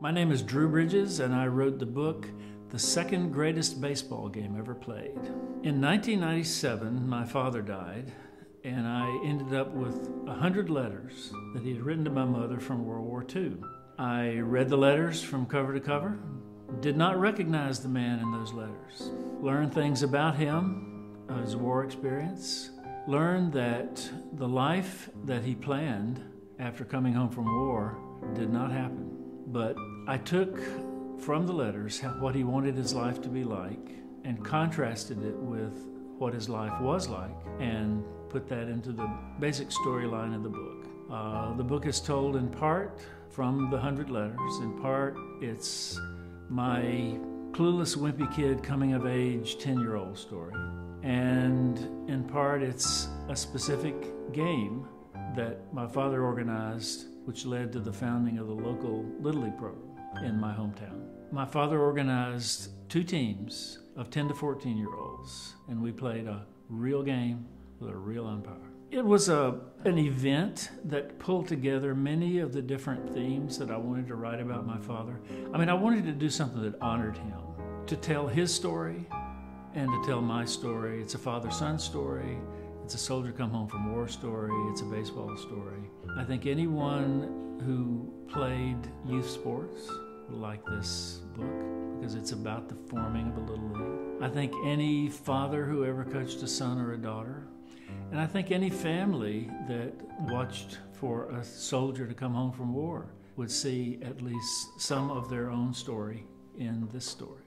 My name is Drew Bridges, and I wrote the book, The Second Greatest Baseball Game Ever Played. In 1997, my father died, and I ended up with 100 letters that he had written to my mother from World War II. I read the letters from cover to cover, did not recognize the man in those letters, learned things about him, his war experience, learned that the life that he planned after coming home from war did not happen. But I took from the letters what he wanted his life to be like and contrasted it with what his life was like and put that into the basic storyline of the book. Uh, the book is told in part from the hundred letters, in part, it's my clueless, wimpy kid coming of age 10 year old story. And in part, it's a specific game that my father organized which led to the founding of the local Little League program in mm-hmm. my hometown. My father organized two teams of 10 to 14 year olds, and we played a real game with a real umpire. It was a, an event that pulled together many of the different themes that I wanted to write about my father. I mean, I wanted to do something that honored him, to tell his story and to tell my story. It's a father son story, it's a soldier come home from war story, it's a baseball story. I think anyone who played youth sports will like this book because it's about the forming of a little league. I think any father who ever coached a son or a daughter, and I think any family that watched for a soldier to come home from war would see at least some of their own story in this story.